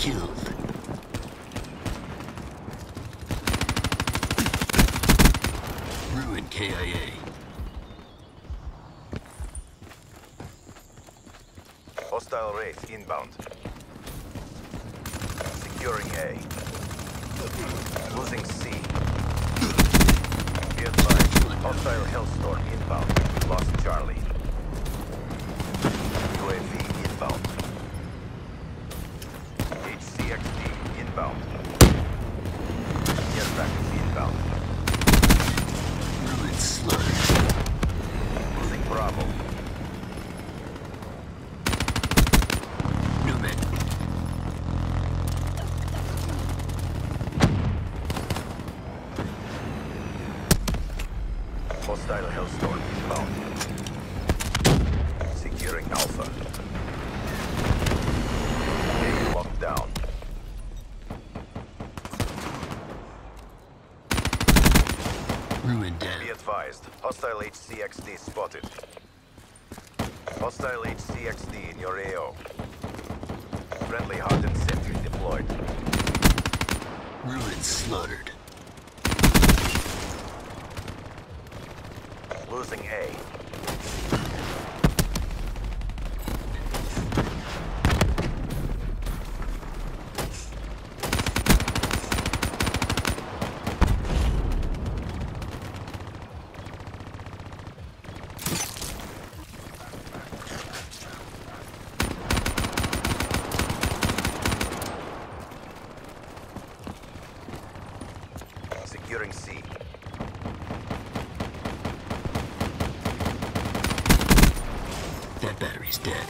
killed. Ruin KIA. Hostile Wraith inbound. Securing A. Losing C. Be advised, hostile Hellstorm inbound. Lost Charlie. UAV inbound. HCXD inbound. Airback inbound. Ruin sludge. Losing Bravo. Nomad. Hostile Hellstorm inbound. Securing Alpha. A locked down. Ruin Be advised, hostile HCXD spotted. Hostile HCXD in your AO. Friendly hardened sentry deployed. Ruin slaughtered. Losing A. Securing C. That battery's dead.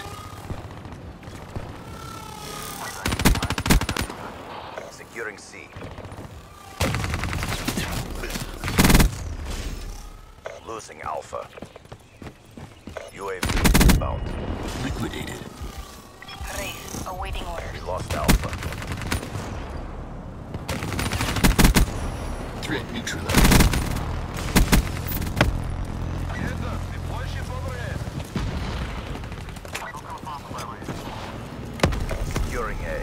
Securing C. Losing Alpha. UAV inbound. Liquidated. Wraith, awaiting We orders. lost Alpha. Threat neutralized. Securing A.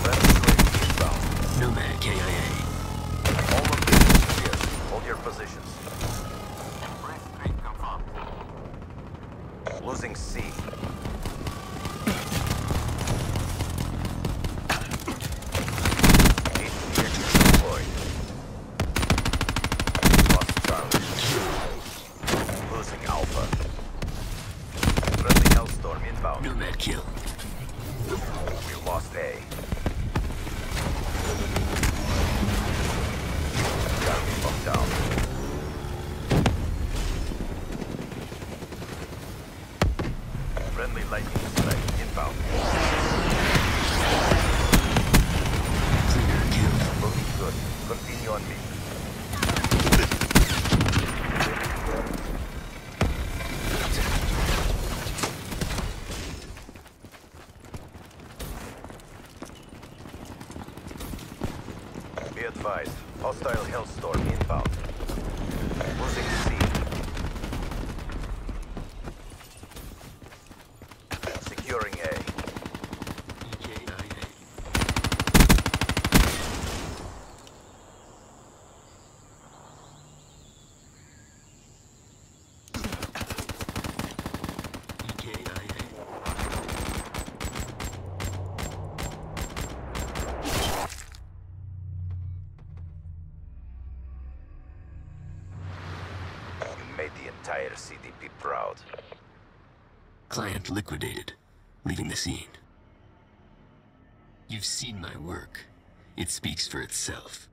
Friendly UAV inbound. Nomad KIA. All locations clear. Hold your positions. C. Lost Charlie. Losing. Nomad kill. We lost A. lightning strike inbound. Cleaner kill. Looking good. Continue on me. Be advised, hostile Hellstorm inbound. Losing C. entire CDP proud. Client liquidated, leaving the scene. You've seen my work. It speaks for itself.